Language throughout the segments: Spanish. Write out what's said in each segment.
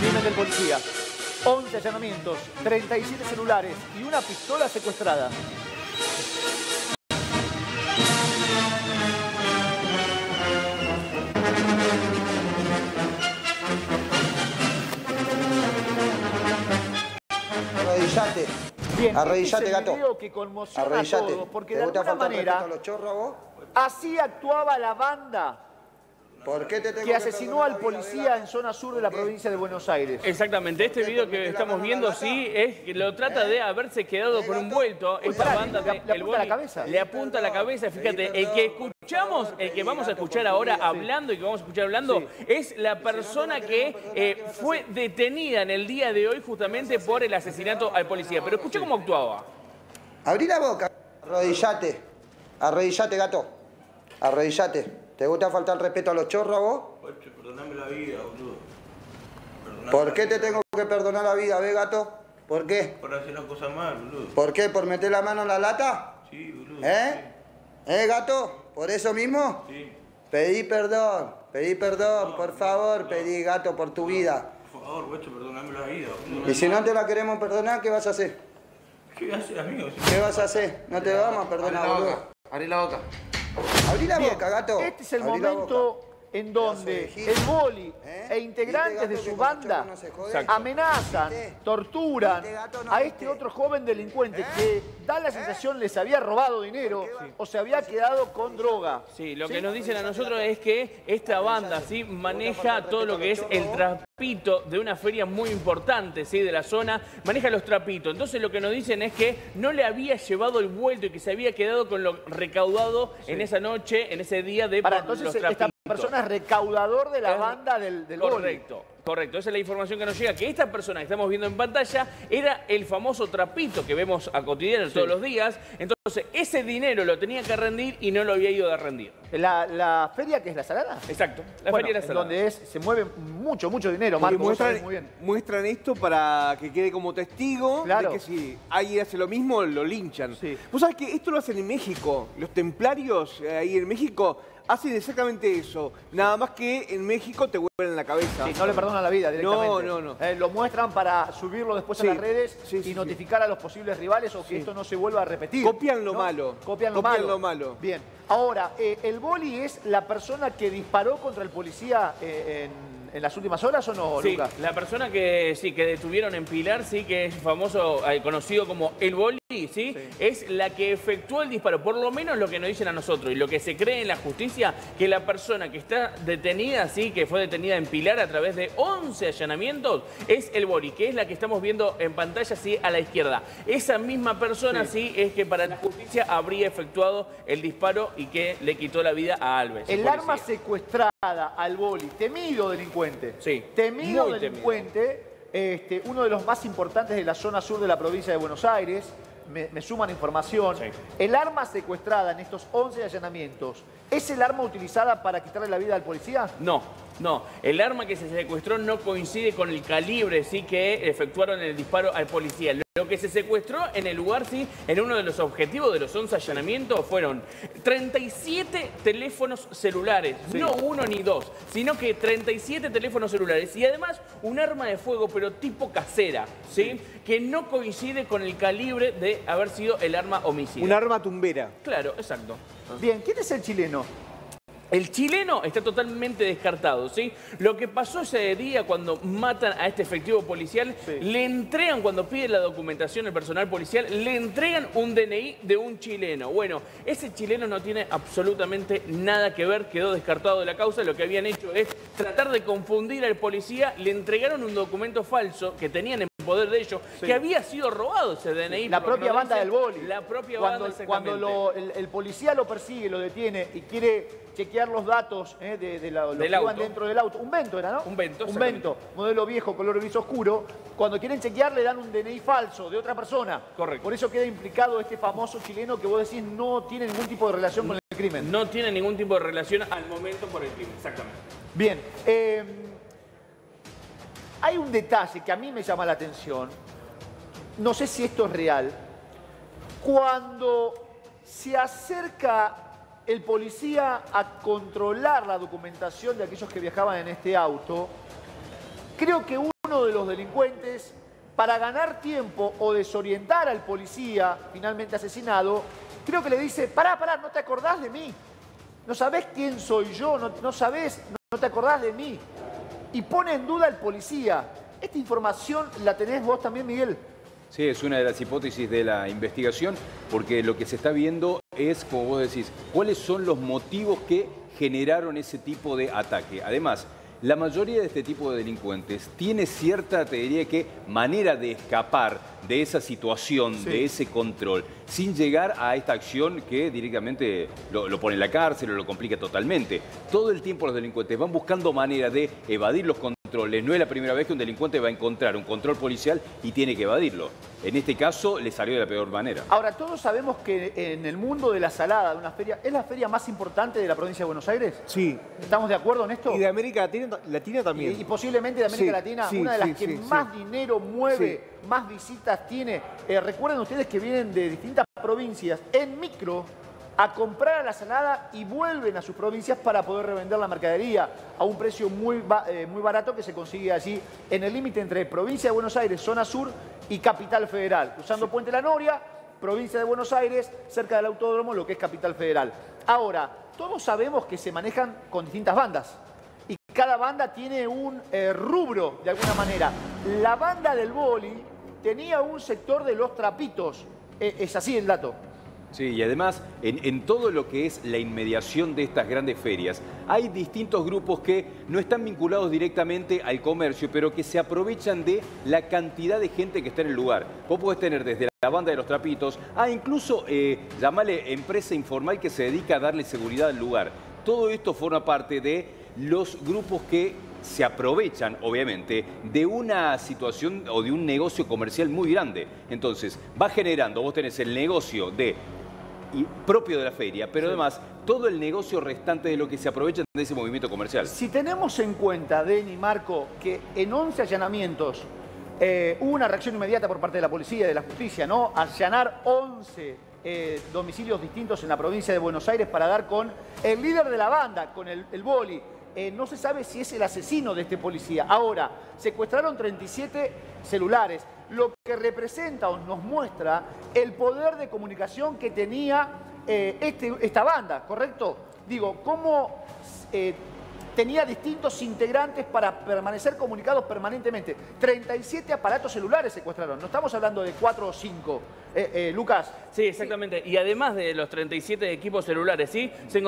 Crimen del policía. 11 allanamientos, 37 celulares y una pistola secuestrada. Arrodillate. Bien, Arrodillate, este es el gato. video que conmociona a Arrodillate. todos, porque ¿Te de alguna manera a los chorros a vos? Así actuaba la banda ¿Por qué te tengo que asesinó al policía en zona sur de la provincia de Buenos Aires. Exactamente, este video que estamos viendo, sí, es que lo trata de haberse quedado con un vuelto. Esta banda le- de le apunta a la cabeza. Le apunta a la cabeza, fíjate, el que escuchamos, el que vamos a escuchar ahora hablando y que vamos a escuchar hablando, es la persona que eh, fue detenida en el día de hoy justamente por el asesinato al policía. Pero escucha cómo actuaba. Abrí la boca. Arrodillate. Arrodillate, gato. Arrodillate. ¿Te gusta faltar respeto a los chorros vos? Oye, perdoname la vida, boludo. Perdoname ¿Por qué te tengo que perdonar la vida, ve, gato? ¿Por qué? por hacer las cosas mal, boludo. ¿Por qué? ¿Por meter la mano en la lata? Sí, boludo. ¿Eh? ¿Eh, gato? ¿Por eso mismo? Sí. Pedí perdón. Pedí perdón, por favor. Pedí, gato, por tu vida. Por favor, guacho, perdoname la vida, boludo. Y si no te la queremos perdonar, ¿qué vas a hacer? ¿Qué voy a hacer, amigo? ¿Qué vas a hacer? No te vamos a perdonar, boludo. Abrí la boca. Abrí la Bien, boca, gato. Este es el Abrí momento. En donde el boli ¿Eh? e integrantes ¿Viste, de su banda amenazan, torturan a ¿viste? este otro joven delincuente que da la sensación les había robado dinero o se había quedado con droga. Sí, lo que nos dicen a nosotros es que esta banda sí maneja todo lo que es el trapito de una feria muy importante ¿sí? de la zona, maneja los trapitos. Entonces lo que nos dicen es que no le había llevado el vuelto y que se había quedado con lo recaudado en esa noche, en ese día de Para por entonces los esta trapitos. Persona es recaudador de la banda del, del. Correcto, correcto. Esa es la información que nos llega. Que esta persona que estamos viendo en pantalla era el famoso trapito que vemos a cotidiano todos los días. Entonces, ese dinero lo tenía que rendir y no lo había ido a rendir. La, la feria que es la salada. Exacto. La Bueno, feria era en salada. donde es, se mueve mucho, mucho dinero, Marco, muestran, muy bien. muestran esto para que quede como testigo Claro. de que si alguien hace lo mismo, lo linchan. Sí. Vos sabés que esto lo hacen en México. Los templarios eh, ahí en México hacen exactamente eso. Nada más que en México te vuelven la cabeza. Sí, no le perdonan la vida directamente. No, no, no. Eh, lo muestran para subirlo después Sí, a las redes sí, y notificar a los posibles rivales o que esto no se vuelva a repetir. Copian lo ¿no? malo. Copian lo Copian malo. lo malo. Bien. Ahora, eh, ¿el boli es la persona que disparó contra el policía eh, en, en las últimas horas o no, Sí, Lucas? la persona que sí que detuvieron en Pilar, sí, que es famoso, eh, conocido como el boli, ¿sí? es la que efectuó el disparo. Por lo menos lo que nos dicen a nosotros y lo que se cree en la justicia, que la persona que está detenida, sí, que fue detenida en Pilar a través de 11 allanamientos, es el boli, que es la que estamos viendo en pantalla, sí, a la izquierda. Esa misma persona, sí, es que para la justicia habría efectuado el disparo y que le quitó la vida a Alves. El arma secuestrada al boli, temido delincuente. Sí, Temido muy delincuente, este, uno de los más importantes de la zona sur de la provincia de Buenos Aires. Me, me suman información. Sí. El arma secuestrada en estos 11 allanamientos, ¿es el arma utilizada para quitarle la vida al policía? No, no. El arma que se secuestró no coincide con el calibre sí que efectuaron el disparo al policía. Lo que se secuestró en el lugar, sí, en uno de los objetivos de los 11 allanamientos fueron 37 teléfonos celulares, no uno ni dos, sino que 37 teléfonos celulares y además un arma de fuego, pero tipo casera, ¿sí? Que no coincide con el calibre de haber sido el arma homicida. Un arma tumbera. Claro, exacto. Bien, ¿quién es el chileno? El chileno está totalmente descartado, ¿sí? Lo que pasó ese día cuando matan a este efectivo policial, le entregan, cuando pide la documentación el personal policial, le entregan un DNI de un chileno. Bueno, ese chileno no tiene absolutamente nada que ver, quedó descartado de la causa. Lo que habían hecho es tratar de confundir al policía, le entregaron un documento falso que tenían en poder de ellos, que había sido robado ese DNI. La lo que propia banda del boli. La propia cuando, banda, Cuando lo- el, el policía lo persigue, lo detiene y quiere chequear los datos eh, de, de la- los Del que iban dentro del auto. Un Vento era, ¿no? Un Vento, Un. Vento, modelo viejo, color gris oscuro. Cuando quieren chequear le dan un DNI falso de otra persona. Correcto. Por eso queda implicado este famoso chileno que vos decís no tiene ningún tipo de relación con el crimen. No tiene ningún tipo de relación al momento por el crimen, exactamente. Bien. eh, hay un detalle que a mí me llama la atención. No sé si esto es real. Cuando se acerca el policía a controlar la documentación de aquellos que viajaban en este auto, creo que uno de los delincuentes, para ganar tiempo o desorientar al policía finalmente asesinado, creo que le dice, pará, pará, no te acordás de mí. No sabés quién soy yo, no, no sabés, no, no te acordás de mí. Y pone en duda al policía. ¿Esta información la tenés vos también, Miguel? Sí, es una de las hipótesis de la investigación, porque lo que se está viendo es, como vos decís, cuáles son los motivos que generaron ese tipo de ataque. Además, la mayoría de este tipo de delincuentes tiene cierta, te diría que, manera de escapar de esa situación, Sí. de ese control, sin llegar a esta acción que directamente lo, lo pone en la cárcel o lo complica totalmente. Todo el tiempo los delincuentes van buscando manera de evadir los controles. No es la primera vez que un delincuente va a encontrar un control policial y tiene que evadirlo. En este caso, le salió de la peor manera. Ahora, todos sabemos que en el mundo de la salada, de una feria, ¿es la feria más importante de la provincia de Buenos Aires? Sí. ¿Estamos de acuerdo en esto? Y de América Latina, Latina también. Y, y posiblemente de América Sí, Latina, sí, una de las sí, que sí, más sí. dinero mueve, más visitas tiene. Eh, recuerden ustedes que vienen de distintas provincias en micro a comprar a la salada y vuelven a sus provincias para poder revender la mercadería a un precio muy, eh, muy barato que se consigue allí en el límite entre provincia de Buenos Aires, zona sur y capital federal, cruzando Puente La Noria, provincia de Buenos Aires, cerca del autódromo, lo que es capital federal. Ahora, todos sabemos que se manejan con distintas bandas y cada banda tiene un eh, rubro de alguna manera. La banda del boli tenía un sector de los trapitos. Eh, es así el dato. Sí, y además, en, en todo lo que es la inmediación de estas grandes ferias, hay distintos grupos que no están vinculados directamente al comercio, pero que se aprovechan de la cantidad de gente que está en el lugar. Vos podés tener desde la banda de los trapitos a incluso, eh, llamale empresa informal que se dedica a darle seguridad al lugar. Todo esto forma parte de los grupos que se aprovechan, obviamente, de una situación o de un negocio comercial muy grande. Entonces, va generando, vos tenés el negocio de y propio de la feria, pero además todo el negocio restante de lo que se aprovechan de ese movimiento comercial. Si tenemos en cuenta, Denny, Marco, que en 11 allanamientos eh, hubo una reacción inmediata por parte de la policía y de la justicia, ¿no? Allanar 11 eh, domicilios distintos en la provincia de Buenos Aires para dar con el líder de la banda, con el, el boli. Eh, no se sabe si es el asesino de este policía. Ahora, secuestraron 37 celulares, lo que representa o nos muestra el poder de comunicación que tenía eh, este- esta banda, ¿correcto? Digo, cómo eh, tenía distintos integrantes para permanecer comunicados permanentemente. 37 aparatos celulares secuestraron, no estamos hablando de 4 o 5. Eh, Lucas, Sí, exactamente. Y además de los 37 equipos celulares, ¿sí? Se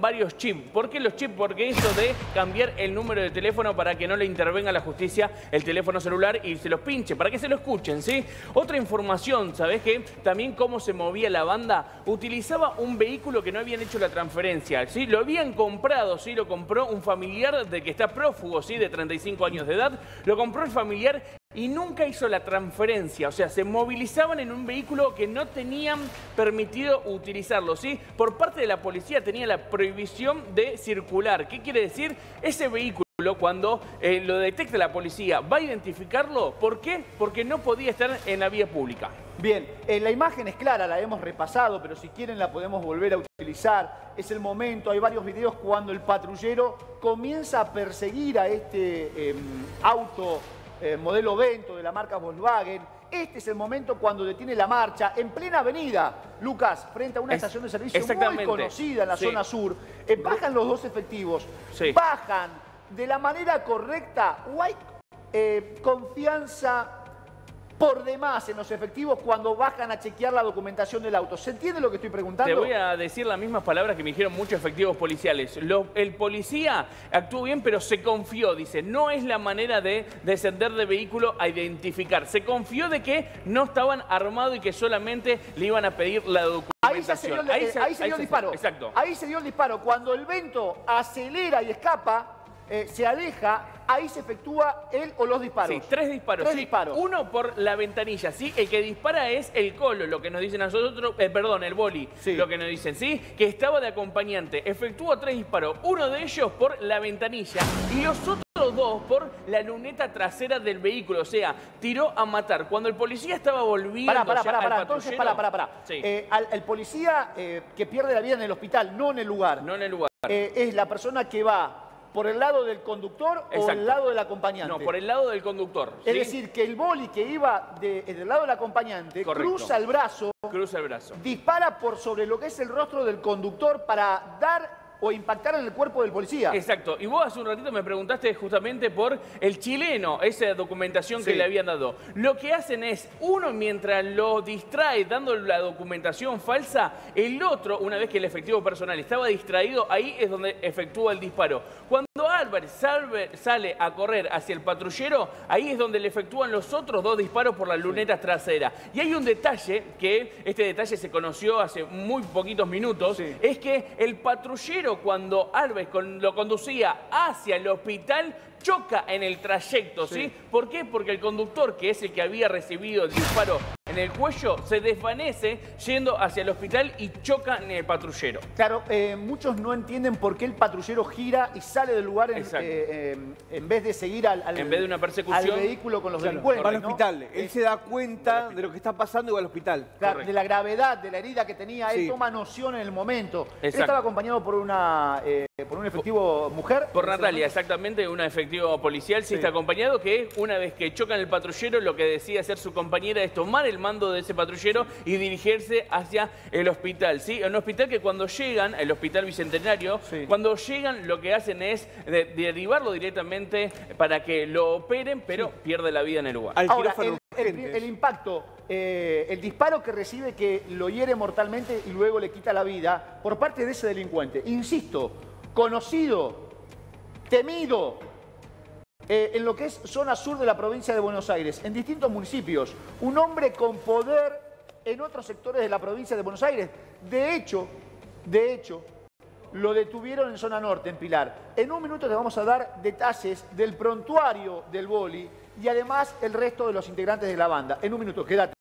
varios chips. ¿Por qué los chips? Porque eso de cambiar el número de teléfono para que no le intervenga la justicia el teléfono celular y se los pinche, para que se lo escuchen, ¿sí? Otra información, ¿sabés qué? También cómo se movía la banda. Utilizaba un vehículo que no habían hecho la transferencia, ¿sí? Lo habían comprado, ¿sí? Lo compró un familiar de que está prófugo, ¿sí? De 35 años de edad. Lo compró el familiar y nunca hizo la transferencia, o sea, se movilizaban en un vehículo que no tenían permitido utilizarlo, ¿sí? Por parte de la policía tenía la prohibición de circular. ¿Qué quiere decir? Ese vehículo cuando eh, lo detecte la policía, va a identificarlo. ¿Por qué? Porque no podía estar en la vía pública. Bien, eh, la imagen es clara, la hemos repasado, pero si quieren la podemos volver a utilizar. Es el momento, hay varios videos cuando el patrullero comienza a perseguir a este em, auto eh, modelo Vento de la marca Volkswagen. Este es el momento cuando detiene la marcha en plena avenida, Lucas, frente a una Es- estación de servicio muy conocida en la Sí. zona sur. Eh, bajan los dos efectivos, Sí. bajan de la manera correcta o hay eh, confianza por demás en los efectivos cuando bajan a chequear la documentación del auto. ¿Se entiende lo que estoy preguntando? Te voy a decir las mismas palabras que me dijeron muchos efectivos policiales. Lo- el policía actuó bien, pero se confió, dice. No es la manera de descender de vehículo a identificar. Se confió de que no estaban armados y que solamente le iban a pedir la Ahí se, dio, documentación. el- eh, ahí se dio el se- disparo. Exacto. Ahí se dio el disparo. Cuando el vento acelera y escapa, eh, se aleja, ahí se efectúa él o los disparos. Sí, tres disparos. Tres sí. disparos. Uno por la ventanilla, ¿sí? El que dispara es el colo, lo que nos dicen a nosotros, eh, perdón, el boli, Sí. lo que nos dicen, ¿sí? Que estaba de acompañante. Efectuó tres disparos, uno de ellos por la ventanilla y los otros dos por la luneta trasera del vehículo. O sea, tiró a matar. Cuando el policía estaba volviendo Pará, pará, ya pará, al pará. Entonces, pará, patrullero- pará, pará. Sí, Eh, al- el policía eh, que pierde la vida en el hospital, no en el lugar, no en el lugar. es la persona que va por el lado del conductor o el lado del acompañante. No, por el lado del conductor. Es decir, que el boli que iba de- del lado del acompañante Correcto. cruza el brazo, Cruza el brazo. dispara por sobre lo que es el rostro del conductor para dar o impactar en el cuerpo del policía. Exacto. Y vos hace un ratito me preguntaste justamente por el chileno, esa documentación que Sí. le habían dado. Lo que hacen es, uno mientras lo distrae dando la documentación falsa, el otro, una vez que el efectivo personal estaba distraído, ahí es donde efectúa el disparo. Cuando Álvarez salve- sale a correr hacia el patrullero, ahí es donde le efectúan los otros dos disparos por las lunetas traseras. Y hay un detalle, que este detalle se conoció hace muy poquitos minutos, Sí. es que el patrullero cuando Alves con- lo conducía hacia el hospital choca en el trayecto, ¿sí? ¿Por qué? Porque el conductor, que es el que había recibido el disparo en el cuello, se desvanece yendo hacia el hospital y choca en el patrullero. Claro, eh, muchos no entienden por qué el patrullero gira y sale del lugar en, eh, eh, en vez de seguir al, al- En vez de una persecución, al vehículo con los Claro, delincuentes. va al ¿no? hospital. Él se da cuenta de lo que está pasando y va al hospital. Claro, de la gravedad de la herida que tenía, él Sí. toma noción en el momento. Él estaba acompañado por una eh, por un efectivo mujer. Por Natalia, exactamente, una efectivo policial, sí, Sí. está acompañado, que una vez que chocan el patrullero, lo que decide hacer su compañera es tomar el mando de ese patrullero y dirigirse hacia el hospital, ¿sí? Un hospital que cuando llegan, el hospital bicentenario, Sí. cuando llegan lo que hacen es de- derivarlo directamente para que lo operen, pero pierde la vida en el lugar. Al Ahora, el impacto, eh, el disparo que recibe que lo hiere mortalmente y luego le quita la vida por parte de ese delincuente. Insisto, conocido, temido, eh, en lo que es zona sur de la provincia de Buenos Aires, en distintos municipios. Un hombre con poder en otros sectores de la provincia de Buenos Aires. De hecho, de hecho, lo detuvieron en zona norte, en Pilar. En un minuto te vamos a dar detalles del prontuario del boli y además el resto de los integrantes de la banda. En un minuto, quédate.